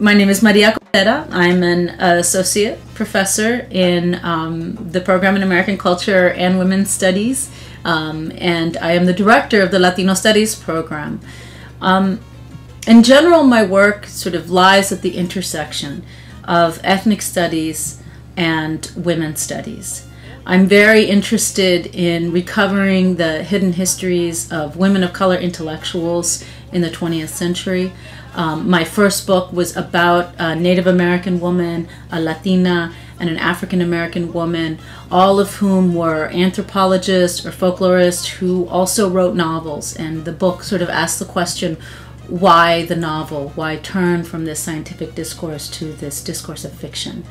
My name is Maria Cotera. I'm an associate professor in um, the program in American Culture and Women's Studies, um, and I am the director of the Latino Studies program. Um, in general, my work sort of lies at the intersection of ethnic studies and women's studies. I'm very interested in recovering the hidden histories of women of color intellectuals in the 20th century. Um, my first book was about a Native American woman, a Latina, and an African American woman, all of whom were anthropologists or folklorists who also wrote novels. And the book sort of asked the question why the novel? Why turn from this scientific discourse to this discourse of fiction?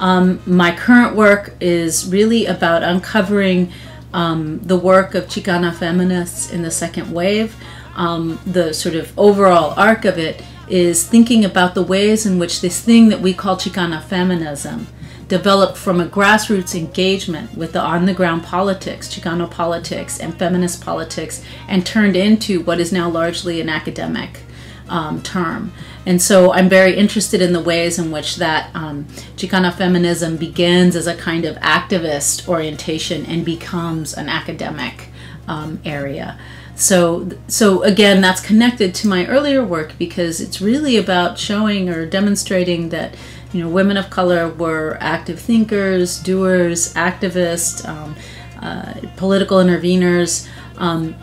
Um, my current work is really about uncovering um, the work of Chicana feminists in the second wave um, the sort of overall arc of it is thinking about the ways in which this thing that we call Chicana feminism developed from a grassroots engagement with the on the ground politics, Chicano politics, and feminist politics, and turned into what is now largely an academic um, term. And so I'm very interested in the ways in which that um, Chicana feminism begins as a kind of activist orientation and becomes an academic um, area. So, so again, that's connected to my earlier work because it's really about showing or demonstrating that, you know, women of color were active thinkers, doers, activists, um, uh, political interveners, um,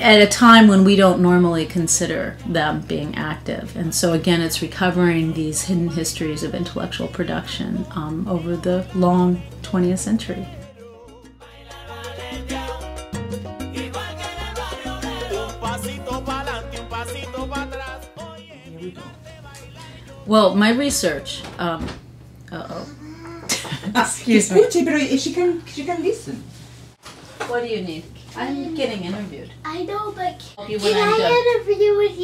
at a time when we don't normally consider them being active. And so, again, it's recovering these hidden histories of intellectual production um, over the long 20th century. Well, my research. Um, uh oh. Excuse me. But She can, she can listen. What do you need? I'm getting interviewed. I know, but can I interview with